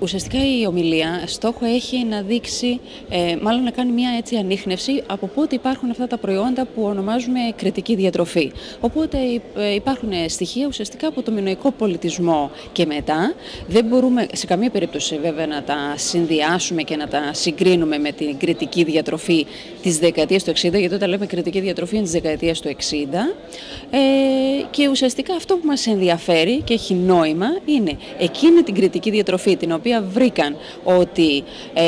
ουσιαστικά η ομιλία στόχο έχει να δείξει, ε, μάλλον να κάνει μια έτσι ανείχνευση από πότε υπάρχουν αυτά τα προϊόντα που ονομάζουμε κριτική διατροφή. Οπότε ε, υπάρχουν στοιχεία ουσιαστικά από το μηνοϊκό πολιτισμό και μετά. Δεν μπορούμε σε καμία περίπτωση βέβαια να τα συνδυάσουμε και να τα συγκρίνουμε με την κριτική διατροφή της δεκαετίας του 60, γιατί όταν λέμε κριτική διατροφή είναι της δεκαετίας του 60. Ε, και ουσιαστικά αυτό που μας ενδιαφέρει και έχει νόημα είναι εκείνη την κριτική διατροφή την οποία βρήκαν ότι, ε,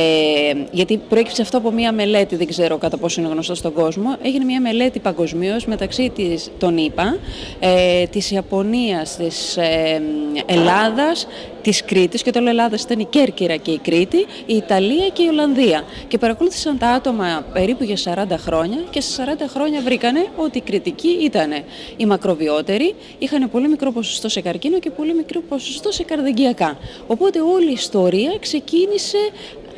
γιατί προέκυψε αυτό από μία μελέτη, δεν ξέρω κατά πόσο είναι γνωστό στον κόσμο, έγινε μία μελέτη παγκοσμίως μεταξύ της, των ΗΠΑ, ε, της Ιαπωνίας, της ε, Ελλάδας, της Κρήτης και το λέω Ελλάδας ήταν η Κέρκυρα και η Κρήτη, η Ιταλία και η Ολλανδία. Και παρακολούθησαν τα άτομα περίπου για 40 χρόνια και σε 40 χρόνια βρήκανε ότι οι κριτικοί ήταν οι μακροβιότεροι, είχαν πολύ μικρό ποσοστό σε καρκίνο και πολύ μικρό ποσοστό σε καρδιαγκιακά. Οπότε όλη η ιστορία ξεκίνησε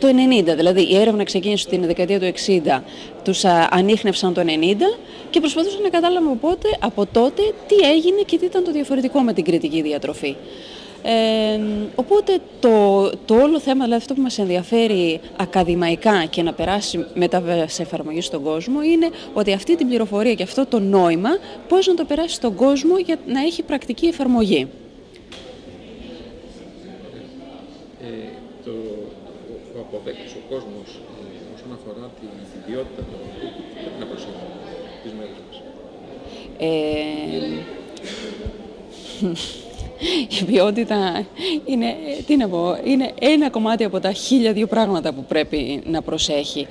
το 90, δηλαδή η έρευνα ξεκίνησε την δεκαετία του 60, τους ανείχνευσαν το 90 και προσπαθούσαν να καταλάβουν οπότε, από τότε τι έγινε και τι ήταν το διαφορετικό με την κριτική διατροφή. Ε, οπότε το, το όλο θέμα, δηλαδή αυτό που μας ενδιαφέρει ακαδημαϊκά και να περάσει μετά σε εφαρμογή στον κόσμο είναι ότι αυτή την πληροφορία και αυτό το νόημα πώς να το περάσει στον κόσμο για να έχει πρακτική εφαρμογή. Ε, το, ο αποδέκτης, ο κόσμος, ε, όσον αφορά την, την ποιότητα του πρέπει να προσέχει τις μέρες μας. Ε, η ποιότητα είναι, τι να πω, είναι ένα κομμάτι από τα χίλια δύο πράγματα που πρέπει να προσέχει.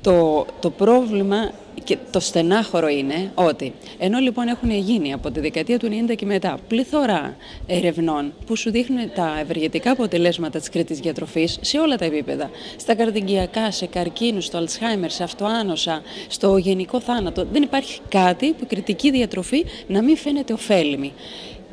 Το, το πρόβλημα και το στενάχωρο είναι ότι ενώ λοιπόν έχουν γίνει από τη δεκαετία του 90 και μετά πληθώρα ερευνών που σου δείχνουν τα ευεργετικά αποτελέσματα της κρίτης διατροφής σε όλα τα επίπεδα, στα καρδιγκιακά, σε καρκίνους, στο αλτσχάιμερ, σε αυτοάνωσα, στο γενικό θάνατο, δεν υπάρχει κάτι που η κριτική διατροφή να μην φαίνεται ωφέλιμη.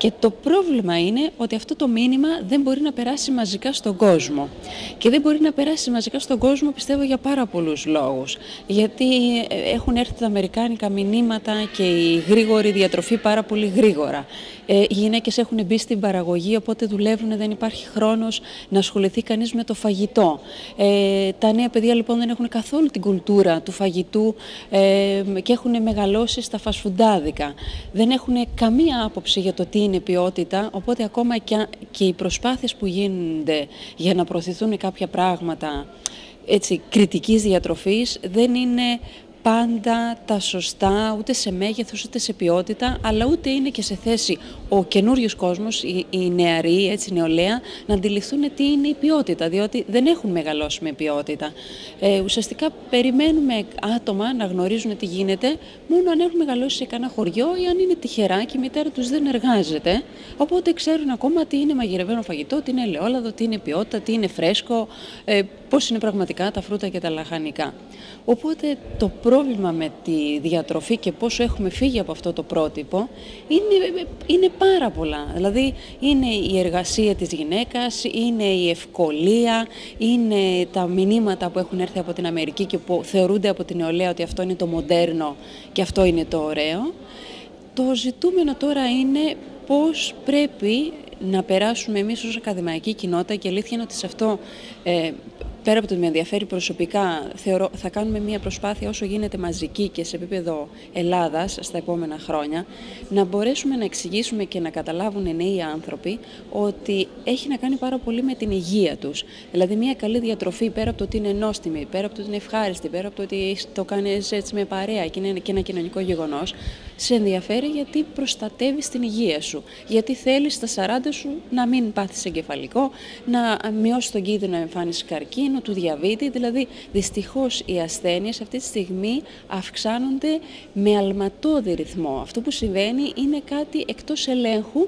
Και το πρόβλημα είναι ότι αυτό το μήνυμα δεν μπορεί να περάσει μαζικά στον κόσμο. Και δεν μπορεί να περάσει μαζικά στον κόσμο, πιστεύω, για πάρα πολλούς λόγους. Γιατί ε, έχουν έρθει τα αμερικάνικα μηνύματα και η γρήγορη διατροφή πάρα πολύ γρήγορα. Ε, οι γυναίκες έχουν μπει στην παραγωγή, οπότε δουλεύουν, δεν υπάρχει χρόνος να ασχοληθεί κανείς με το φαγητό. Ε, τα νέα παιδιά λοιπόν δεν έχουν καθόλου την κουλτούρα του φαγητού ε, και έχουν μεγαλώσει στα φασφουντάδικα. Δεν έχουν καμία άποψη για το τι είναι ποιότητα, οπότε ακόμα και, και οι προσπάθειες που γίνονται για να προωθηθούν κάποια πράγματα έτσι, κριτικής διατροφής δεν είναι πάντα τα σωστά, ούτε σε μέγεθος, ούτε σε ποιότητα, αλλά ούτε είναι και σε θέση ο καινούριος κόσμος, οι, οι νεαροί, έτσι, η νεολαία, να αντιληφθούν τι είναι η ποιότητα, διότι δεν έχουν μεγαλώσει με ποιότητα. Ε, ουσιαστικά περιμένουμε άτομα να γνωρίζουν τι γίνεται, μόνο αν έχουν μεγαλώσει σε κανένα χωριό ή αν είναι τυχερά και η μητέρα τους δεν εργάζεται, οπότε ξέρουν ακόμα τι είναι μαγειρεμένο φαγητό, τι είναι ελαιόλαδο, τι είναι ποιότητα, τι είναι φρέσκο, ε, πώς είναι πραγματικά τα φρούτα και τα λαχανικά. Οπότε το πρόβλημα με τη διατροφή και πόσο έχουμε φύγει από αυτό το πρότυπο είναι, είναι πάρα πολλά. Δηλαδή είναι η εργασία της γυναίκας, είναι η ευκολία, είναι τα μηνύματα που έχουν έρθει από την Αμερική και που θεωρούνται από την νεολαία ότι αυτό είναι το μοντέρνο και αυτό είναι το ωραίο. Το ζητούμενο τώρα είναι πώς πρέπει να περάσουμε εμείς ως ακαδημαϊκή κοινότητα και αλήθεια είναι ότι σε αυτό ε, πέρα από το ότι με ενδιαφέρει προσωπικά, θεωρώ, θα κάνουμε μια προσπάθεια όσο γίνεται μαζική και σε επίπεδο Ελλάδας στα επόμενα χρόνια, να μπορέσουμε να εξηγήσουμε και να καταλάβουν νέοι άνθρωποι ότι έχει να κάνει πάρα πολύ με την υγεία τους. Δηλαδή μια καλή διατροφή πέρα από το ότι είναι νόστιμη, πέρα από το ότι είναι ευχάριστη, πέρα από το ότι το κάνεις έτσι με παρέα και είναι και ένα κοινωνικό γεγονός, σε ενδιαφέρει γιατί προστατεύεις την υγεία σου. Γιατί θέλεις στα 40 σου να μην πάθεις εγκεφαλικό, να μειώσεις τον κίνδυνο εμφάνισης καρκίνου, του διαβήτη. Δηλαδή, δυστυχώς οι ασθένειες αυτή τη στιγμή αυξάνονται με αλματώδη ρυθμό. Αυτό που συμβαίνει είναι κάτι εκτός ελέγχου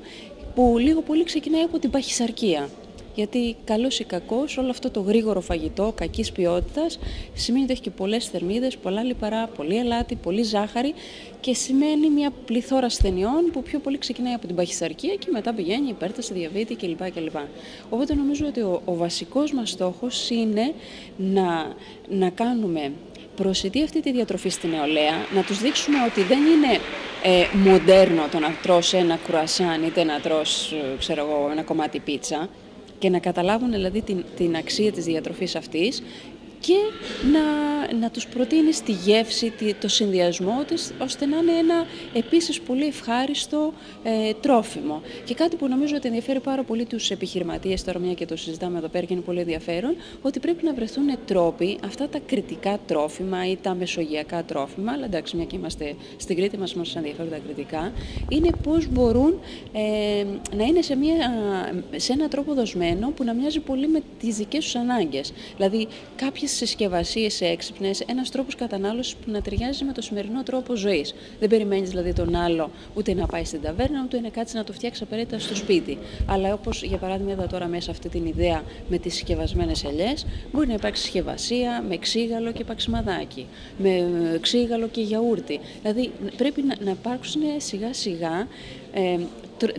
που λίγο πολύ ξεκινάει από την παχυσαρκία. Γιατί καλός ή κακός, όλο αυτό το γρήγορο φαγητό κακής ποιότητας σημαίνει ότι έχει και πολλές θερμίδες, πολλά λιπαρά, πολύ αλάτι, πολύ ζάχαρη και σημαίνει μια πληθώρα ασθενειών που πιο πολύ ξεκινάει από την παχυσαρκία και μετά πηγαίνει υπέρταση, διαβήτη κλπ. κλπ. Οπότε νομίζω ότι ο, ο βασικός μας στόχος είναι να, να κάνουμε προσιτή αυτή τη διατροφή στη νεολαία, να τους δείξουμε ότι δεν είναι ε, μοντέρνο το να τρως ένα κρουασάν είτε να τρως, ε, ξέρω εγώ, ένα κομμάτι πίτσα, και να καταλάβουν δηλαδή την, την αξία της διατροφής αυτής και να, να τους προτείνει τη γεύση, το συνδυασμό της, ώστε να είναι ένα επίσης πολύ ευχάριστο ε, τρόφιμο. Και κάτι που νομίζω ότι ενδιαφέρει πάρα πολύ τους επιχειρηματίες, τώρα μια και το συζητάμε εδώ πέρα και είναι πολύ ενδιαφέρον, ότι πρέπει να βρεθούν τρόποι, αυτά τα κριτικά τρόφιμα ή τα μεσογειακά τρόφιμα, αλλά εντάξει μια και είμαστε στην Κρήτη μας μας ενδιαφέρουν τα κριτικά, είναι πώς μπορούν ε, να είναι σε, μια, σε ένα τρόπο δοσμένο που να μοιάζει πολύ με τις δικές τους ανάγκες. Δηλαδή κάποιες συσκευασίε έξυπνες, ένας τρόπος κατανάλωσης που να ταιριάζει με το σημερινό τρόπο ζωής. Δεν περιμένεις δηλαδή τον άλλο ούτε να πάει στην ταβέρνα, ούτε να κάτσει να το φτιάξει απαραίτητα στο σπίτι. Αλλά όπως για παράδειγμα είδα τώρα μέσα αυτή την ιδέα με τις συσκευασμένες ελιές, μπορεί να υπάρξει συσκευασία με ξύγαλο και παξιμαδάκι, με ξύγαλο και γιαούρτι. Δηλαδή πρέπει να, να υπάρξουν σιγά σιγά ε,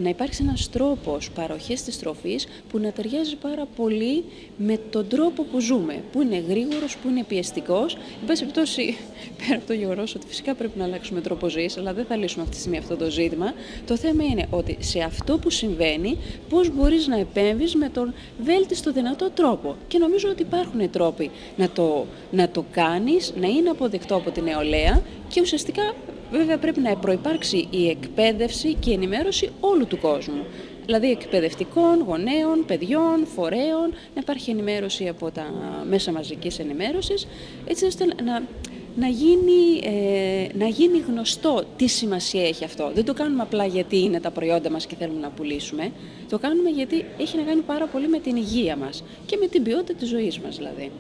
να υπάρξει ένας τρόπος παροχής της τροφής που να ταιριάζει πάρα πολύ με τον τρόπο που ζούμε, που είναι γρήγορος, που είναι πιεστικός. Εν πάση περιπτώσει, πέρα από το γεγονός ότι φυσικά πρέπει να αλλάξουμε τρόπο ζωής, αλλά δεν θα λύσουμε αυτή τη στιγμή αυτό το ζήτημα, το θέμα είναι ότι σε αυτό που συμβαίνει, πώς μπορείς να επέμβεις με τον βέλτιστο δυνατό τρόπο. Και νομίζω ότι υπάρχουν τρόποι να το, να το κάνεις, να είναι αποδεκτό από την νεολαία και ουσιαστικά Βέβαια πρέπει να προϋπάρξει η εκπαίδευση και η ενημέρωση όλου του κόσμου. Δηλαδή εκπαιδευτικών, γονέων, παιδιών, φορέων, να υπάρχει ενημέρωση από τα μέσα μαζικής ενημέρωσης, έτσι ώστε να, να, γίνει, ε, να γίνει γνωστό τι σημασία έχει αυτό. Δεν το κάνουμε απλά γιατί είναι τα προϊόντα μας και θέλουμε να πουλήσουμε. Το κάνουμε γιατί έχει να κάνει πάρα πολύ με την υγεία μας και με την ποιότητα της ζωής μας δηλαδή.